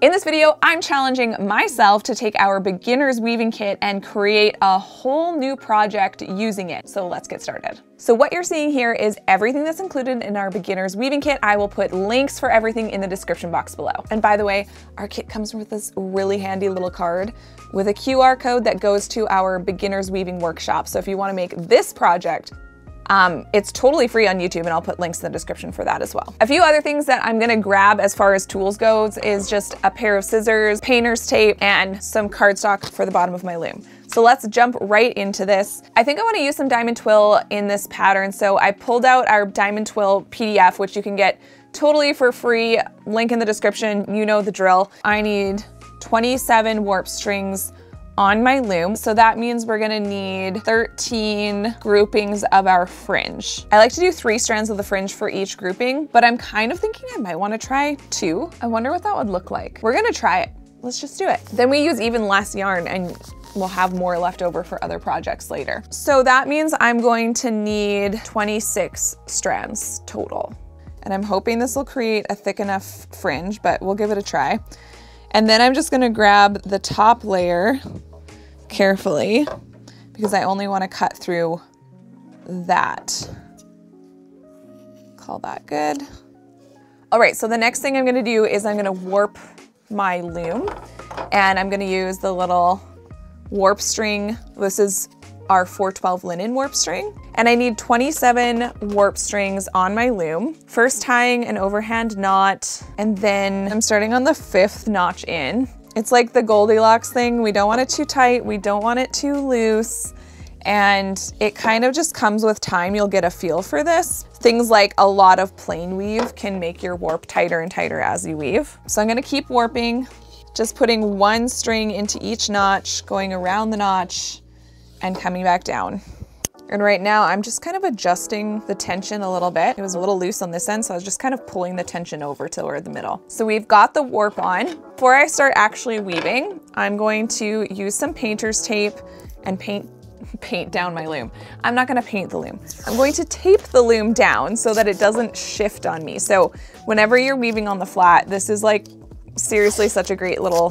In this video, I'm challenging myself to take our beginner's weaving kit and create a whole new project using it. So let's get started. So what you're seeing here is everything that's included in our beginner's weaving kit. I will put links for everything in the description box below. And by the way, our kit comes with this really handy little card with a QR code that goes to our beginner's weaving workshop. So if you wanna make this project um, it's totally free on YouTube and I'll put links in the description for that as well. A few other things that I'm gonna grab as far as tools goes is just a pair of scissors, painter's tape, and some cardstock for the bottom of my loom. So let's jump right into this. I think I wanna use some diamond twill in this pattern. So I pulled out our diamond twill PDF, which you can get totally for free. Link in the description, you know the drill. I need 27 warp strings, on my loom. So that means we're gonna need 13 groupings of our fringe. I like to do three strands of the fringe for each grouping, but I'm kind of thinking I might wanna try two. I wonder what that would look like. We're gonna try it. Let's just do it. Then we use even less yarn and we'll have more left over for other projects later. So that means I'm going to need 26 strands total. And I'm hoping this will create a thick enough fringe, but we'll give it a try. And then I'm just gonna grab the top layer carefully because I only want to cut through that. Call that good. All right, so the next thing I'm gonna do is I'm gonna warp my loom and I'm gonna use the little warp string. This is our 412 linen warp string. And I need 27 warp strings on my loom. First tying an overhand knot, and then I'm starting on the fifth notch in. It's like the Goldilocks thing. We don't want it too tight. We don't want it too loose. And it kind of just comes with time. You'll get a feel for this. Things like a lot of plain weave can make your warp tighter and tighter as you weave. So I'm gonna keep warping, just putting one string into each notch, going around the notch and coming back down. And right now I'm just kind of adjusting the tension a little bit. It was a little loose on this end, so I was just kind of pulling the tension over toward the middle. So we've got the warp on. Before I start actually weaving, I'm going to use some painter's tape and paint paint down my loom. I'm not gonna paint the loom. I'm going to tape the loom down so that it doesn't shift on me. So whenever you're weaving on the flat, this is like seriously such a great little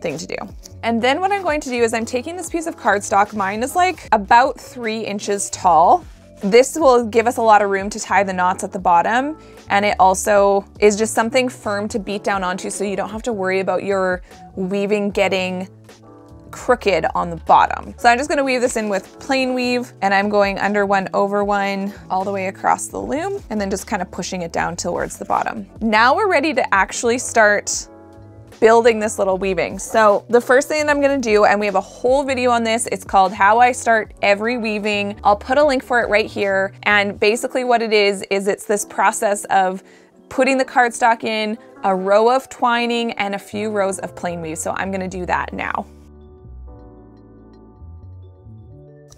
thing to do. And then what I'm going to do is I'm taking this piece of cardstock. Mine is like about three inches tall. This will give us a lot of room to tie the knots at the bottom. And it also is just something firm to beat down onto so you don't have to worry about your weaving getting crooked on the bottom. So I'm just gonna weave this in with plain weave and I'm going under one over one all the way across the loom and then just kind of pushing it down towards the bottom. Now we're ready to actually start building this little weaving. So the first thing that I'm gonna do, and we have a whole video on this, it's called How I Start Every Weaving. I'll put a link for it right here. And basically what it is, is it's this process of putting the cardstock in, a row of twining, and a few rows of plain weave. So I'm gonna do that now.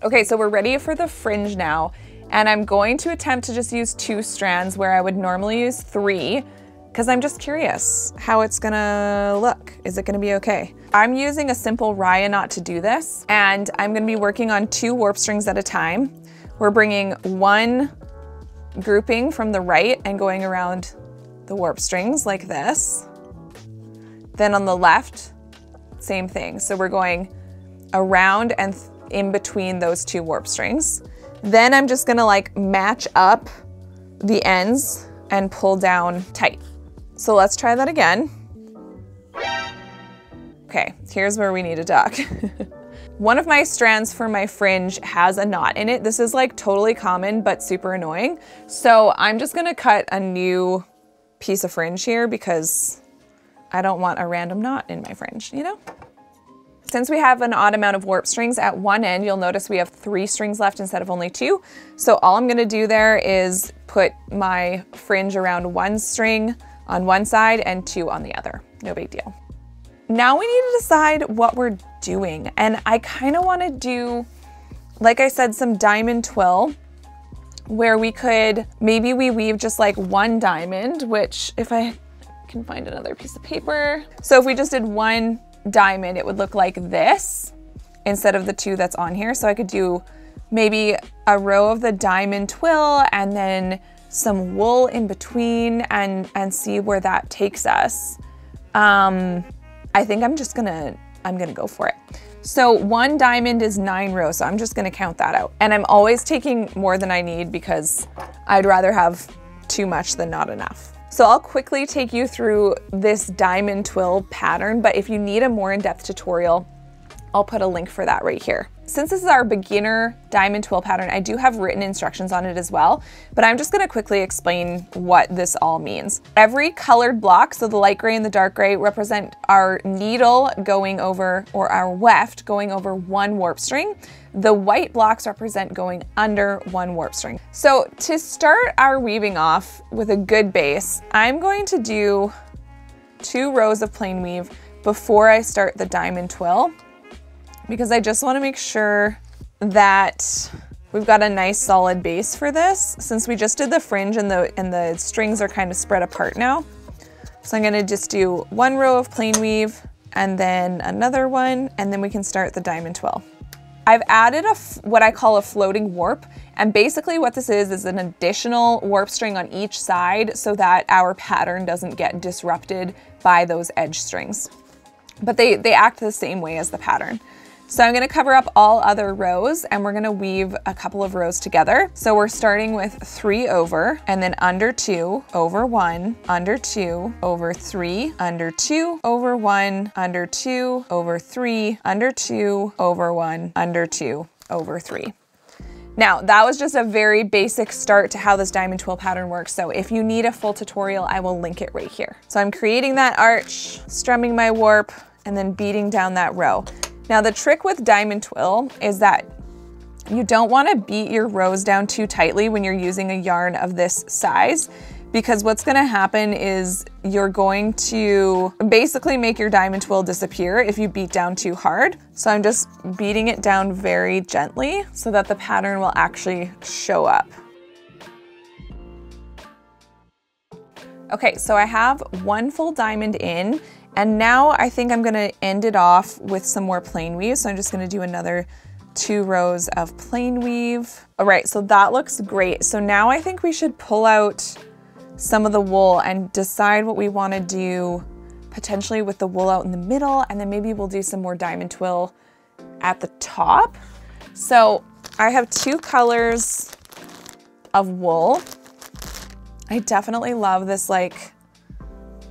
Okay, so we're ready for the fringe now. And I'm going to attempt to just use two strands where I would normally use three because I'm just curious how it's gonna look. Is it gonna be okay? I'm using a simple Rya knot to do this, and I'm gonna be working on two warp strings at a time. We're bringing one grouping from the right and going around the warp strings like this. Then on the left, same thing. So we're going around and in between those two warp strings. Then I'm just gonna like match up the ends and pull down tight. So let's try that again. Okay, here's where we need a duck. One of my strands for my fringe has a knot in it. This is like totally common, but super annoying. So I'm just gonna cut a new piece of fringe here because I don't want a random knot in my fringe, you know? Since we have an odd amount of warp strings at one end, you'll notice we have three strings left instead of only two. So all I'm gonna do there is put my fringe around one string, on one side and two on the other. No big deal. Now we need to decide what we're doing. And I kind of want to do, like I said, some diamond twill where we could, maybe we weave just like one diamond, which if I can find another piece of paper. So if we just did one diamond, it would look like this instead of the two that's on here. So I could do maybe a row of the diamond twill and then some wool in between and, and see where that takes us. Um, I think I'm just gonna, I'm gonna go for it. So one diamond is nine rows, so I'm just gonna count that out. And I'm always taking more than I need because I'd rather have too much than not enough. So I'll quickly take you through this diamond twill pattern, but if you need a more in-depth tutorial, I'll put a link for that right here. Since this is our beginner diamond twill pattern, I do have written instructions on it as well, but I'm just gonna quickly explain what this all means. Every colored block, so the light gray and the dark gray, represent our needle going over, or our weft going over one warp string. The white blocks represent going under one warp string. So to start our weaving off with a good base, I'm going to do two rows of plain weave before I start the diamond twill because I just wanna make sure that we've got a nice solid base for this since we just did the fringe and the, and the strings are kind of spread apart now. So I'm gonna just do one row of plain weave and then another one, and then we can start the diamond twill. I've added a what I call a floating warp, and basically what this is is an additional warp string on each side so that our pattern doesn't get disrupted by those edge strings. But they, they act the same way as the pattern. So I'm gonna cover up all other rows and we're gonna weave a couple of rows together. So we're starting with three over and then under two, over one, under two, over three, under two, over one, under two, over three, under two, over one, under two, over three. Now, that was just a very basic start to how this diamond twill pattern works. So if you need a full tutorial, I will link it right here. So I'm creating that arch, strumming my warp, and then beating down that row. Now the trick with diamond twill is that you don't wanna beat your rows down too tightly when you're using a yarn of this size because what's gonna happen is you're going to basically make your diamond twill disappear if you beat down too hard. So I'm just beating it down very gently so that the pattern will actually show up. Okay, so I have one full diamond in and now I think I'm gonna end it off with some more plain weave. So I'm just gonna do another two rows of plain weave. All right, so that looks great. So now I think we should pull out some of the wool and decide what we wanna do potentially with the wool out in the middle, and then maybe we'll do some more diamond twill at the top. So I have two colors of wool. I definitely love this like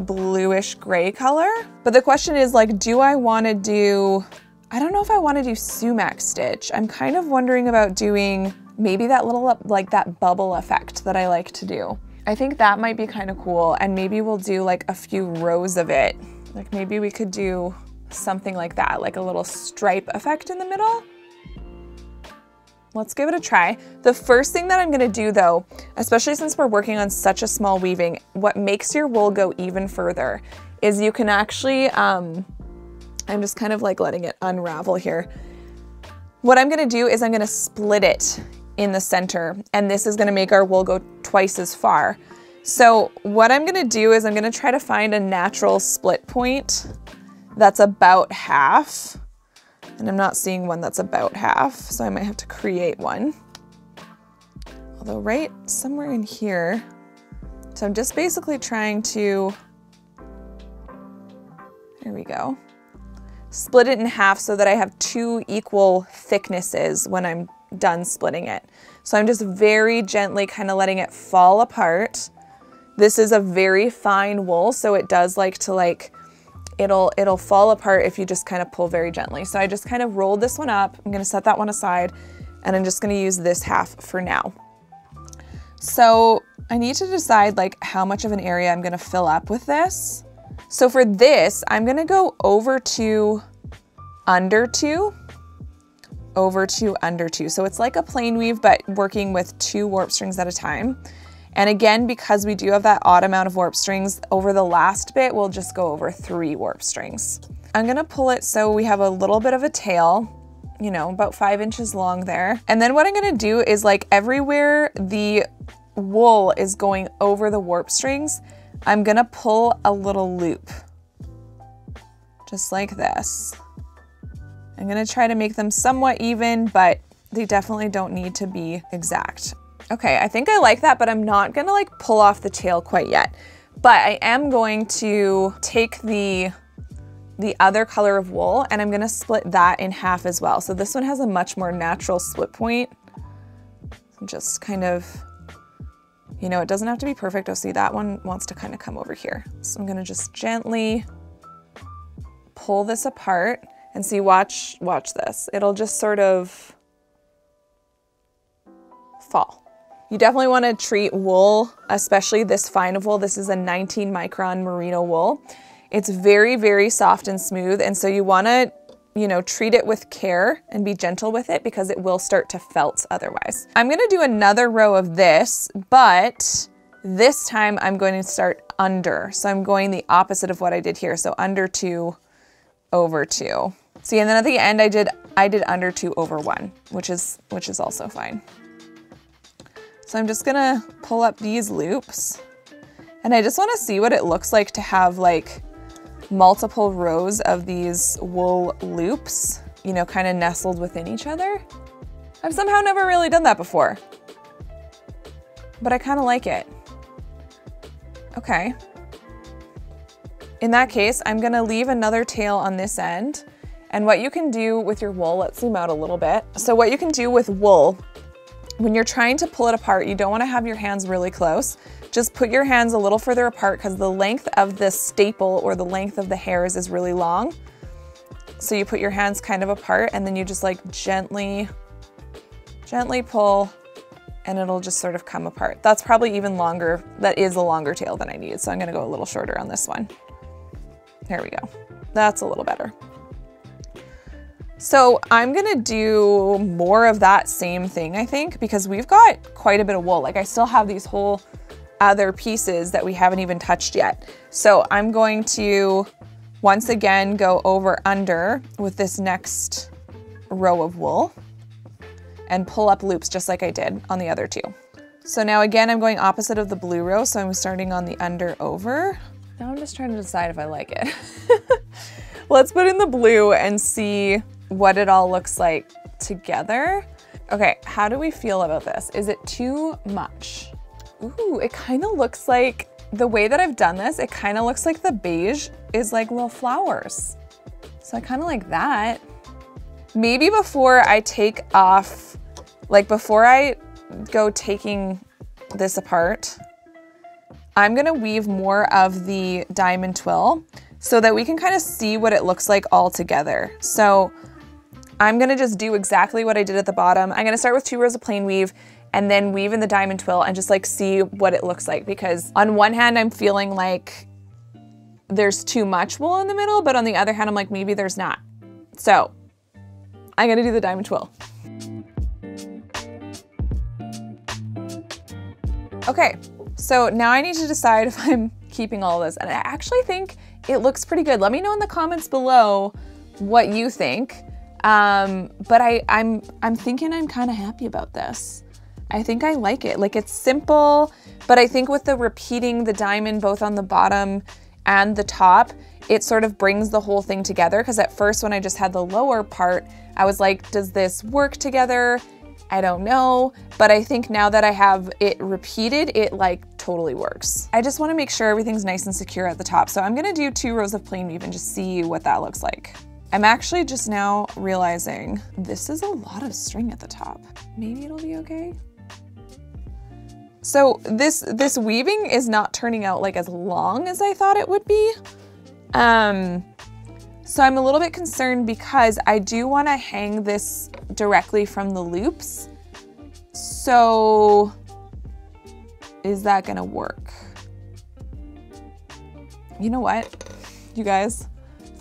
bluish gray color. But the question is like, do I wanna do, I don't know if I wanna do sumac stitch. I'm kind of wondering about doing maybe that little, like that bubble effect that I like to do. I think that might be kind of cool. And maybe we'll do like a few rows of it. Like maybe we could do something like that, like a little stripe effect in the middle. Let's give it a try. The first thing that I'm gonna do though, especially since we're working on such a small weaving, what makes your wool go even further is you can actually, um, I'm just kind of like letting it unravel here. What I'm gonna do is I'm gonna split it in the center and this is gonna make our wool go twice as far. So what I'm gonna do is I'm gonna try to find a natural split point that's about half and I'm not seeing one that's about half, so I might have to create one. Although right somewhere in here, so I'm just basically trying to, there we go, split it in half so that I have two equal thicknesses when I'm done splitting it. So I'm just very gently kind of letting it fall apart. This is a very fine wool, so it does like to like it'll, it'll fall apart if you just kind of pull very gently. So I just kind of rolled this one up. I'm gonna set that one aside and I'm just gonna use this half for now. So I need to decide like how much of an area I'm gonna fill up with this. So for this, I'm gonna go over two under two, over two under two. So it's like a plain weave, but working with two warp strings at a time. And again, because we do have that odd amount of warp strings, over the last bit, we'll just go over three warp strings. I'm gonna pull it so we have a little bit of a tail, you know, about five inches long there. And then what I'm gonna do is like everywhere the wool is going over the warp strings, I'm gonna pull a little loop, just like this. I'm gonna try to make them somewhat even, but they definitely don't need to be exact. Okay, I think I like that, but I'm not gonna like pull off the tail quite yet. But I am going to take the the other color of wool and I'm gonna split that in half as well. So this one has a much more natural split point. Just kind of, you know, it doesn't have to be perfect. Oh, see that one wants to kind of come over here. So I'm gonna just gently pull this apart and see, watch, watch this. It'll just sort of fall. You definitely want to treat wool, especially this fine of wool. This is a 19 micron merino wool. It's very, very soft and smooth. And so you want to, you know, treat it with care and be gentle with it because it will start to felt otherwise. I'm going to do another row of this, but this time I'm going to start under. So I'm going the opposite of what I did here. So under two, over two. See, and then at the end I did I did under two over one, which is which is also fine. So I'm just gonna pull up these loops and I just wanna see what it looks like to have like multiple rows of these wool loops, you know, kind of nestled within each other. I've somehow never really done that before, but I kind of like it. Okay. In that case, I'm gonna leave another tail on this end and what you can do with your wool, let's zoom out a little bit. So what you can do with wool, when you're trying to pull it apart, you don't wanna have your hands really close. Just put your hands a little further apart because the length of the staple or the length of the hairs is really long. So you put your hands kind of apart and then you just like gently, gently pull and it'll just sort of come apart. That's probably even longer. That is a longer tail than I need. So I'm gonna go a little shorter on this one. There we go. That's a little better. So I'm gonna do more of that same thing, I think, because we've got quite a bit of wool. Like I still have these whole other pieces that we haven't even touched yet. So I'm going to once again go over under with this next row of wool and pull up loops just like I did on the other two. So now again, I'm going opposite of the blue row. So I'm starting on the under over. Now I'm just trying to decide if I like it. Let's put in the blue and see what it all looks like together. Okay, how do we feel about this? Is it too much? Ooh, it kind of looks like, the way that I've done this, it kind of looks like the beige is like little flowers. So I kind of like that. Maybe before I take off, like before I go taking this apart, I'm gonna weave more of the diamond twill so that we can kind of see what it looks like all together. So I'm gonna just do exactly what I did at the bottom. I'm gonna start with two rows of plain weave and then weave in the diamond twill and just like see what it looks like because on one hand I'm feeling like there's too much wool in the middle, but on the other hand I'm like maybe there's not. So I'm gonna do the diamond twill. Okay, so now I need to decide if I'm keeping all this and I actually think it looks pretty good. Let me know in the comments below what you think. Um, but I, I'm, I'm thinking I'm kind of happy about this. I think I like it. Like it's simple, but I think with the repeating the diamond both on the bottom and the top, it sort of brings the whole thing together. Cause at first when I just had the lower part, I was like, does this work together? I don't know, but I think now that I have it repeated, it like totally works. I just wanna make sure everything's nice and secure at the top. So I'm gonna do two rows of plain weave and just see what that looks like. I'm actually just now realizing this is a lot of string at the top. Maybe it'll be okay. So this, this weaving is not turning out like as long as I thought it would be. Um, so I'm a little bit concerned because I do want to hang this directly from the loops. So is that gonna work? You know what, you guys?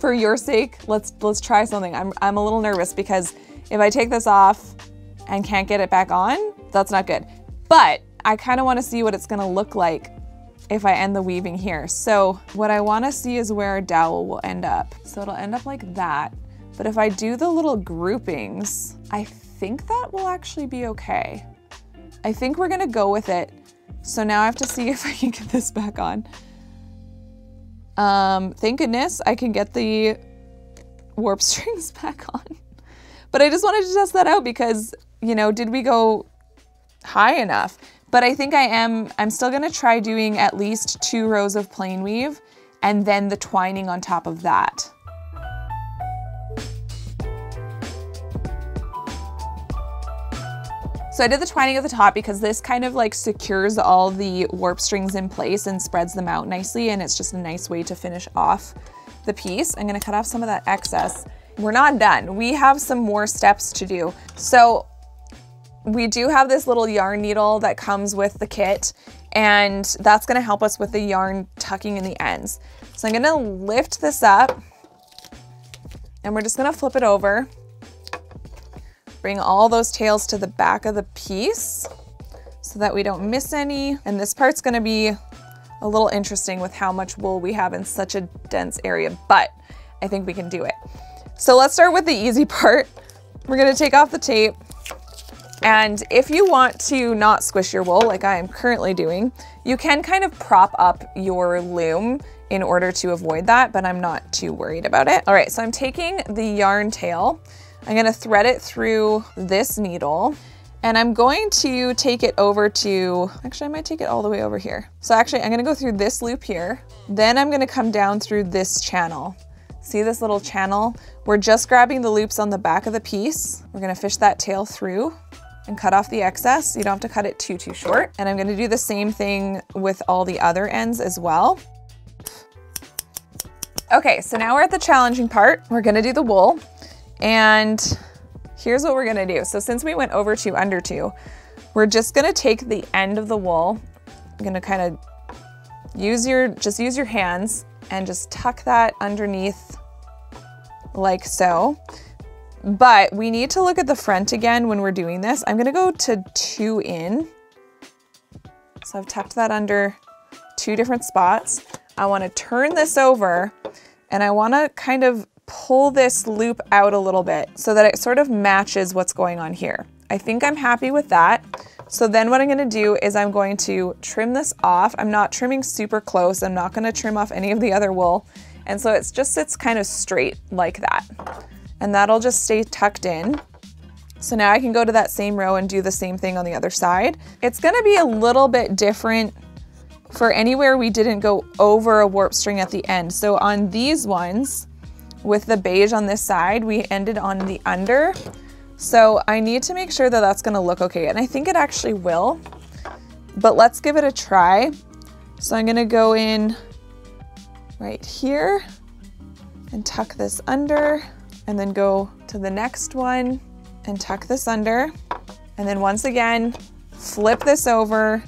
For your sake, let's let's try something. I'm, I'm a little nervous because if I take this off and can't get it back on, that's not good. But I kind of want to see what it's going to look like if I end the weaving here. So what I want to see is where a dowel will end up. So it'll end up like that. But if I do the little groupings, I think that will actually be okay. I think we're going to go with it. So now I have to see if I can get this back on. Um, thank goodness I can get the warp strings back on. But I just wanted to test that out because, you know, did we go high enough? but I think I am, I'm still gonna try doing at least two rows of plain weave and then the twining on top of that. So I did the twining at the top because this kind of like secures all the warp strings in place and spreads them out nicely and it's just a nice way to finish off the piece. I'm gonna cut off some of that excess. We're not done. We have some more steps to do. So we do have this little yarn needle that comes with the kit and that's gonna help us with the yarn tucking in the ends. So I'm gonna lift this up and we're just gonna flip it over. Bring all those tails to the back of the piece so that we don't miss any. And this part's gonna be a little interesting with how much wool we have in such a dense area, but I think we can do it. So let's start with the easy part. We're gonna take off the tape. And if you want to not squish your wool like I am currently doing, you can kind of prop up your loom in order to avoid that, but I'm not too worried about it. All right, so I'm taking the yarn tail I'm gonna thread it through this needle and I'm going to take it over to, actually I might take it all the way over here. So actually I'm gonna go through this loop here, then I'm gonna come down through this channel. See this little channel? We're just grabbing the loops on the back of the piece. We're gonna fish that tail through and cut off the excess. You don't have to cut it too, too short. And I'm gonna do the same thing with all the other ends as well. Okay, so now we're at the challenging part. We're gonna do the wool. And here's what we're gonna do. So since we went over two, under two, we're just gonna take the end of the wool. I'm gonna kind of use your, just use your hands and just tuck that underneath like so. But we need to look at the front again when we're doing this. I'm gonna go to two in. So I've tucked that under two different spots. I wanna turn this over and I wanna kind of pull this loop out a little bit so that it sort of matches what's going on here. I think I'm happy with that. So then what I'm gonna do is I'm going to trim this off. I'm not trimming super close. I'm not gonna trim off any of the other wool. And so it just sits kind of straight like that. And that'll just stay tucked in. So now I can go to that same row and do the same thing on the other side. It's gonna be a little bit different for anywhere we didn't go over a warp string at the end. So on these ones, with the beige on this side, we ended on the under. So I need to make sure that that's gonna look okay. And I think it actually will, but let's give it a try. So I'm gonna go in right here and tuck this under and then go to the next one and tuck this under. And then once again, flip this over,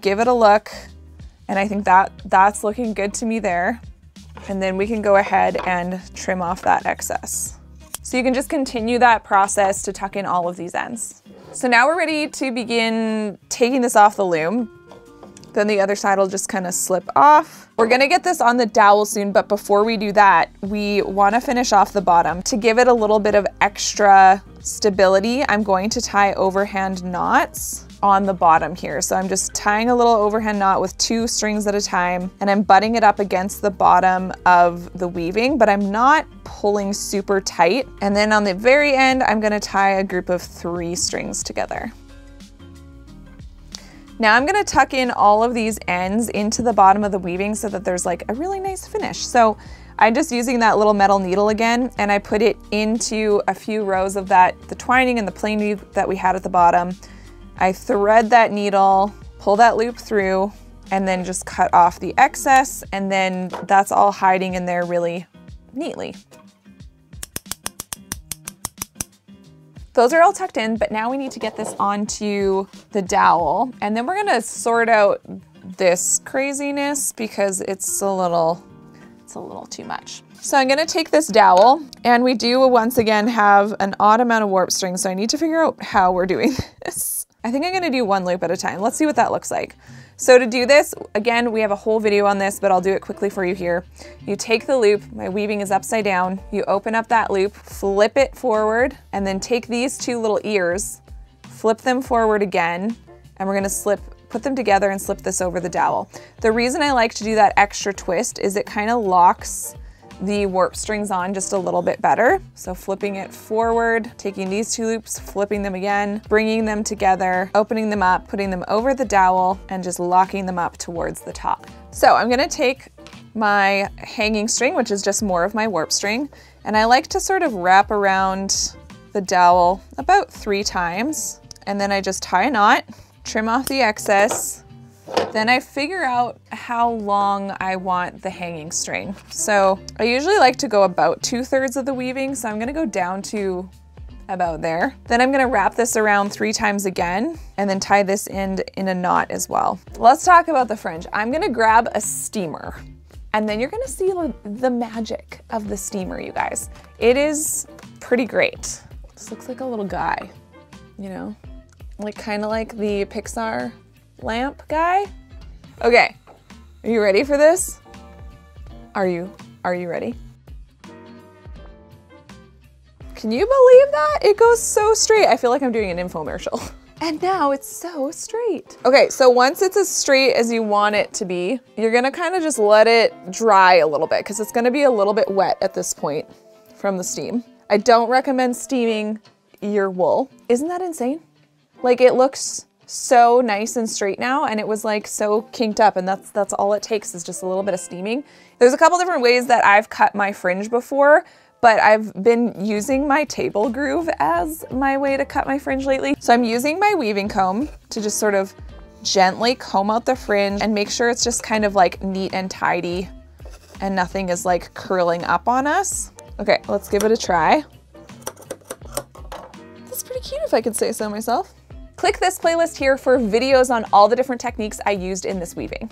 give it a look. And I think that that's looking good to me there and then we can go ahead and trim off that excess. So you can just continue that process to tuck in all of these ends. So now we're ready to begin taking this off the loom. Then the other side will just kind of slip off. We're gonna get this on the dowel soon, but before we do that, we wanna finish off the bottom. To give it a little bit of extra stability, I'm going to tie overhand knots on the bottom here. So I'm just tying a little overhand knot with two strings at a time and I'm butting it up against the bottom of the weaving, but I'm not pulling super tight. And then on the very end, I'm gonna tie a group of three strings together. Now I'm gonna tuck in all of these ends into the bottom of the weaving so that there's like a really nice finish. So I'm just using that little metal needle again and I put it into a few rows of that, the twining and the plain weave that we had at the bottom. I thread that needle, pull that loop through, and then just cut off the excess, and then that's all hiding in there really neatly. Those are all tucked in, but now we need to get this onto the dowel, and then we're gonna sort out this craziness because it's a little, it's a little too much. So I'm gonna take this dowel and we do once again have an odd amount of warp string. So I need to figure out how we're doing this. I think I'm gonna do one loop at a time. Let's see what that looks like. So to do this, again, we have a whole video on this, but I'll do it quickly for you here. You take the loop, my weaving is upside down, you open up that loop, flip it forward, and then take these two little ears, flip them forward again, and we're gonna slip put them together and slip this over the dowel. The reason I like to do that extra twist is it kind of locks the warp strings on just a little bit better. So flipping it forward, taking these two loops, flipping them again, bringing them together, opening them up, putting them over the dowel, and just locking them up towards the top. So I'm gonna take my hanging string, which is just more of my warp string, and I like to sort of wrap around the dowel about three times, and then I just tie a knot, trim off the excess, then I figure out how long I want the hanging string. So I usually like to go about two thirds of the weaving, so I'm gonna go down to about there. Then I'm gonna wrap this around three times again and then tie this end in a knot as well. Let's talk about the fringe. I'm gonna grab a steamer and then you're gonna see the magic of the steamer, you guys. It is pretty great. This looks like a little guy, you know? Like kind of like the Pixar lamp guy. Okay, are you ready for this? Are you, are you ready? Can you believe that? It goes so straight. I feel like I'm doing an infomercial. And now it's so straight. Okay, so once it's as straight as you want it to be, you're gonna kind of just let it dry a little bit because it's gonna be a little bit wet at this point from the steam. I don't recommend steaming your wool. Isn't that insane? Like it looks so nice and straight now and it was like so kinked up and that's that's all it takes is just a little bit of steaming. There's a couple different ways that I've cut my fringe before, but I've been using my table groove as my way to cut my fringe lately. So I'm using my weaving comb to just sort of gently comb out the fringe and make sure it's just kind of like neat and tidy and nothing is like curling up on us. Okay, let's give it a try. That's pretty cute if I could say so myself. Click this playlist here for videos on all the different techniques I used in this weaving.